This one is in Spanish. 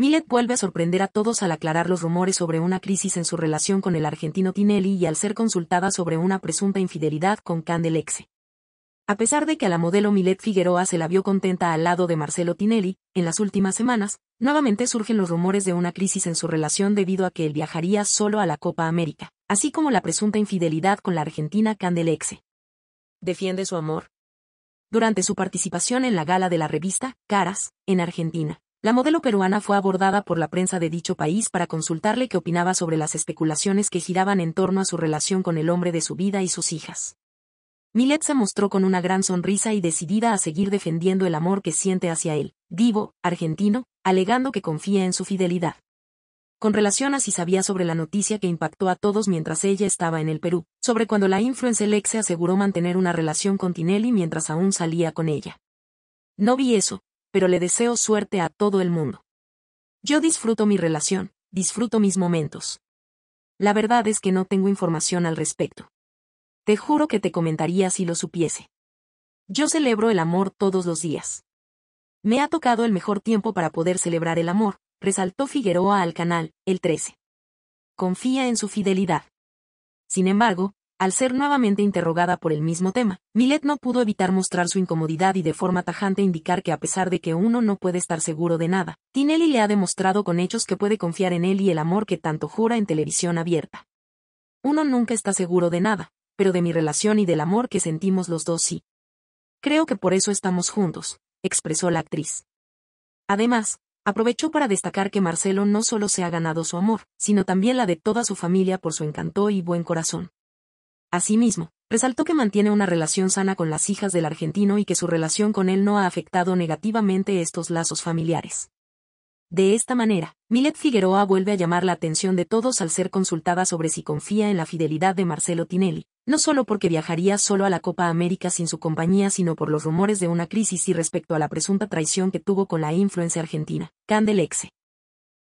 Millet vuelve a sorprender a todos al aclarar los rumores sobre una crisis en su relación con el argentino Tinelli y al ser consultada sobre una presunta infidelidad con Candelexe. A pesar de que a la modelo Milet Figueroa se la vio contenta al lado de Marcelo Tinelli, en las últimas semanas, nuevamente surgen los rumores de una crisis en su relación debido a que él viajaría solo a la Copa América, así como la presunta infidelidad con la argentina Candelexe. ¿Defiende su amor? Durante su participación en la gala de la revista Caras, en Argentina, la modelo peruana fue abordada por la prensa de dicho país para consultarle qué opinaba sobre las especulaciones que giraban en torno a su relación con el hombre de su vida y sus hijas. Milet se mostró con una gran sonrisa y decidida a seguir defendiendo el amor que siente hacia él, divo, argentino, alegando que confía en su fidelidad. Con relación a si sabía sobre la noticia que impactó a todos mientras ella estaba en el Perú, sobre cuando la influencer Lex se aseguró mantener una relación con Tinelli mientras aún salía con ella. No vi eso, pero le deseo suerte a todo el mundo. Yo disfruto mi relación, disfruto mis momentos. La verdad es que no tengo información al respecto. Te juro que te comentaría si lo supiese. Yo celebro el amor todos los días. Me ha tocado el mejor tiempo para poder celebrar el amor, resaltó Figueroa al canal, el 13. Confía en su fidelidad. Sin embargo, al ser nuevamente interrogada por el mismo tema, Milet no pudo evitar mostrar su incomodidad y de forma tajante indicar que a pesar de que uno no puede estar seguro de nada, Tinelli le ha demostrado con hechos que puede confiar en él y el amor que tanto jura en televisión abierta. Uno nunca está seguro de nada, pero de mi relación y del amor que sentimos los dos sí. Creo que por eso estamos juntos, expresó la actriz. Además, aprovechó para destacar que Marcelo no solo se ha ganado su amor, sino también la de toda su familia por su encanto y buen corazón. Asimismo, resaltó que mantiene una relación sana con las hijas del argentino y que su relación con él no ha afectado negativamente estos lazos familiares. De esta manera, Milet Figueroa vuelve a llamar la atención de todos al ser consultada sobre si confía en la fidelidad de Marcelo Tinelli, no solo porque viajaría solo a la Copa América sin su compañía, sino por los rumores de una crisis y respecto a la presunta traición que tuvo con la influencia argentina, Candelexe.